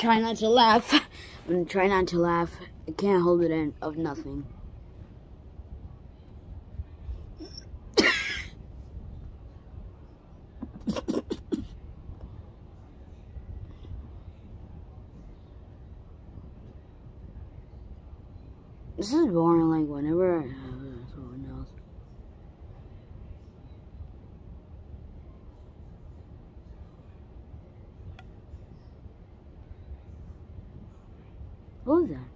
try not to laugh. I'm gonna try not to laugh. I can't hold it in of nothing. This is boring, like, whenever I have What was that?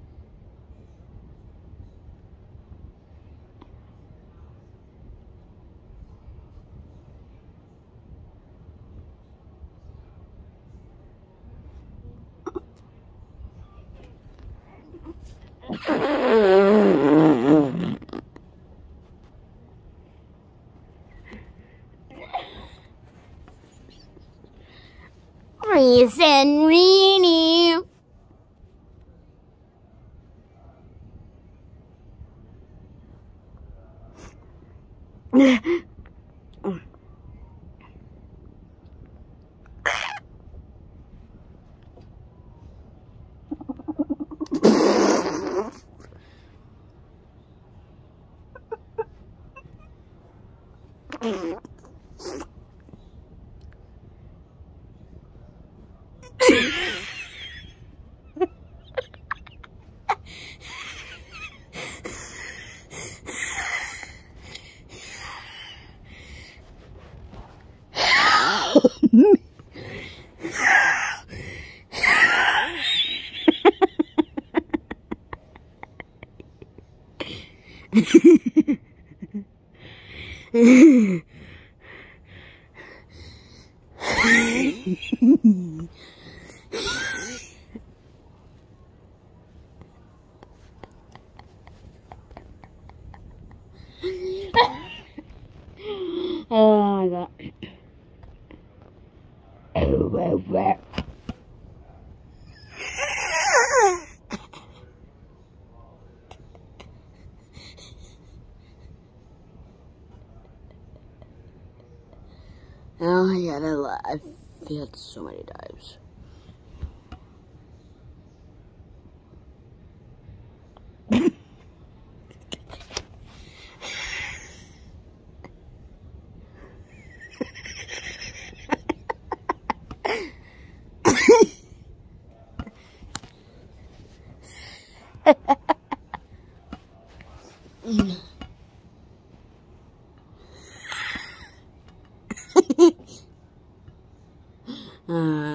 Reese mm. oh my god. Oh my god, I've failed so many times. mm. 嗯